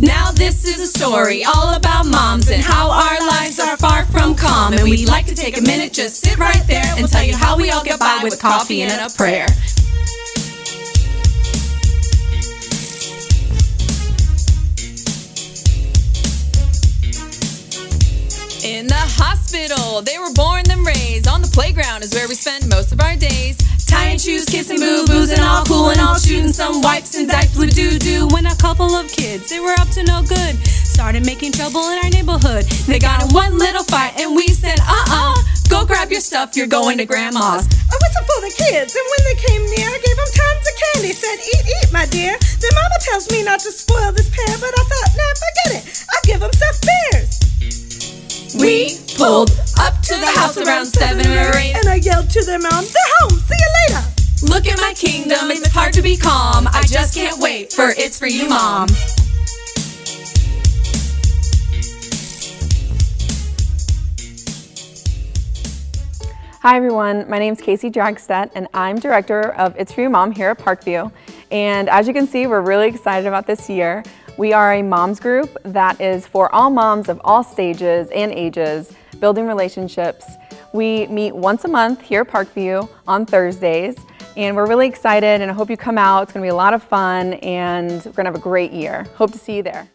Now this is a story all about moms and how our lives are far from calm. And we'd like to take a minute, just sit right there and tell you how we all get by with coffee and a prayer. In the hospital, they were born then raised. On the playground is where we spend most of our days. Tying shoes, kissing boo boos, and all cool and all shooting some wipes and dipes with doo doo. Couple of kids, they were up to no good, started making trouble in our neighborhood. They got in one little fight, and we said, uh uh, go grab your stuff, you're going to grandma's. I whistled for the kids, and when they came near, I gave them tons of candy. Said, Eat, eat, my dear. Then mama tells me not to spoil this pair, but I thought, nah, forget it. I'll give them stuffed bears. We pulled up to the house around seven or eight. And I yelled to their mom, They're home, kingdom, it's hard to be calm. I just can't wait for It's For You, Mom. Hi everyone, my name is Casey Dragstedt and I'm Director of It's For You Mom here at Parkview. And as you can see, we're really excited about this year. We are a moms group that is for all moms of all stages and ages, building relationships. We meet once a month here at Parkview on Thursdays, and we're really excited and I hope you come out. It's gonna be a lot of fun and we're gonna have a great year. Hope to see you there.